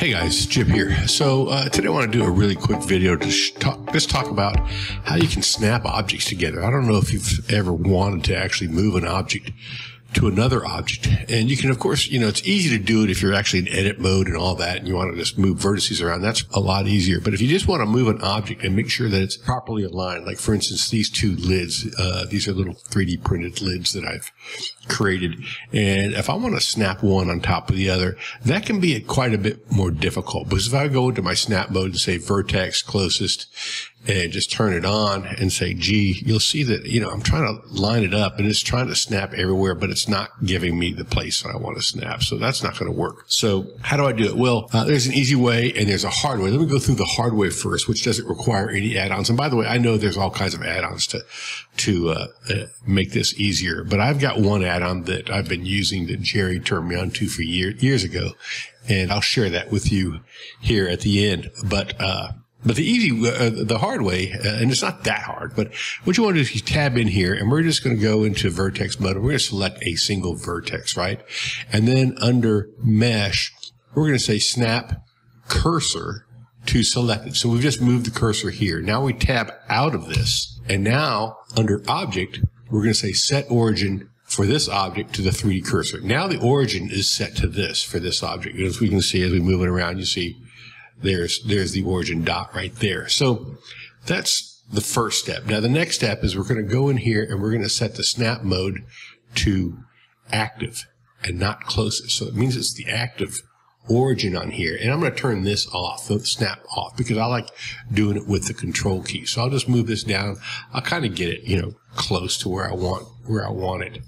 Hey guys, Chipp here. So uh, today I want to do a really quick video to sh- talk, just talk about how you can snap objects together. I don't know if you've ever wanted to actually move an object to another object. And you can, of course, you know, it's easy to do it if you're actually in edit mode and all that, and you want to just move vertices around. That's a lot easier. But if you just want to move an object and make sure that it's properly aligned, like for instance, these two lids, uh, these are little 3D printed lids that I've created. And if I want to snap one on top of the other, that can be quite a bit more difficult because if I go into my snap mode and say vertex closest and just turn it on and say gee, you'll see that, you know, I'm trying to line it up and it's trying to snap everywhere, but it's not giving me the place that I want to snap. So that's not going to work. So how do I do it? Well, uh, there's an easy way and there's a hard way. Let me go through the hard way first, which doesn't require any add-ons. And by the way, I know there's all kinds of add-ons to, to, uh, uh, make this easier, but I've got one add-on that I've been using that Jerry turned me on to for year, years ago. And I'll share that with you here at the end. But, uh, but the easy, uh, the hard way, uh, and it's not that hard, but what you want to do is you tab in here and we're just going to go into vertex mode. We're going to select a single vertex, right? And then under mesh, we're going to say snap cursor to selected. So we've just moved the cursor here. Now we tab out of this and now under object, we're going to say set origin for this object to the 3D cursor. Now the origin is set to this for this object. As we can see, as we move it around, you see there's, there's the origin dot right there. So that's the first step. Now the next step is we're going to go in here and we're going to set the snap mode to active and not closest. So it means it's the active origin on here. And I'm going to turn this off, the snap off, because I like doing it with the control key. So I'll just move this down. I'll kind of get it, you know, close to where I want, where I want it.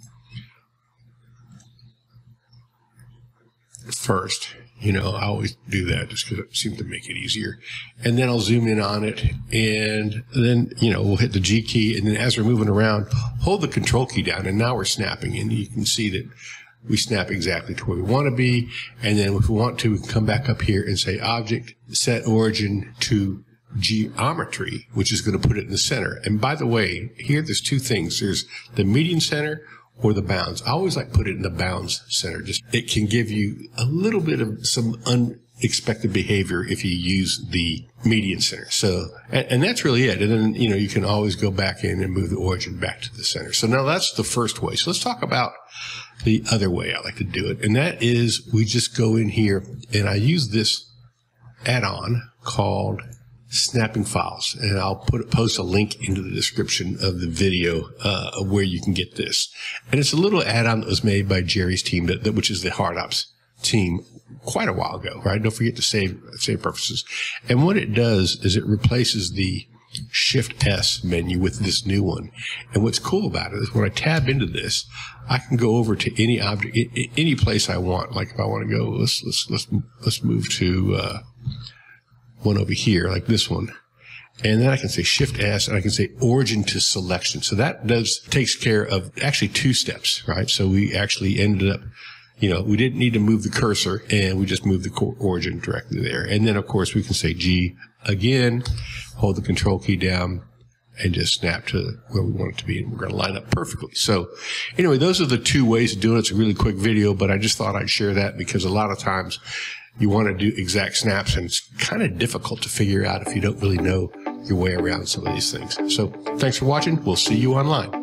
First. You know, I always do that just because it seems to make it easier. And then I'll zoom in on it and then, you know, we'll hit the G key. And then as we're moving around, hold the control key down. And now we're snapping. And you can see that we snap exactly to where we want to be. And then if we want to, we can come back up here and say object, set origin to geometry, which is going to put it in the center. And by the way, here there's two things. There's the median center, or the bounds. I always like put it in the bounds center. Just it can give you a little bit of some unexpected behavior if you use the median center. So, and, and, that's really it. And then, you know, you can always go back in and move the origin back to the center. So now that's the first way. So let's talk about the other way I like to do it. And that is we just go in here and I use this add-on called Snapping Pies. And I'll put post a link into the description of the video uh, of where you can get this. And it's a little add-on that was made by Jerry's team, that, that, which is the Hard Ops team quite a while ago, right? Don't forget to save, save purposes. And what it does is it replaces the Shift S menu with this new one. And what's cool about it is when I tab into this, I can go over to any object, any place I want. Like if I want to go, let's, let's, let's, let's move to, uh, one over here, like this one. And then I can say Shift S and I can say origin to selection. So that does, takes care of actually two steps, right? So we actually ended up, you know, we didn't need to move the cursor and we just moved the origin directly there. And then of course we can say G again, hold the control key down and just snap to where we want it to be and we're going to line up perfectly. So anyway, those are the two ways of doing it. It's a really quick video, but I just thought I'd share that because a lot of times you want to do exact snaps and it's kind of difficult to figure out if you don't really know your way around some of these things. So thanks for watching. We'll see you online.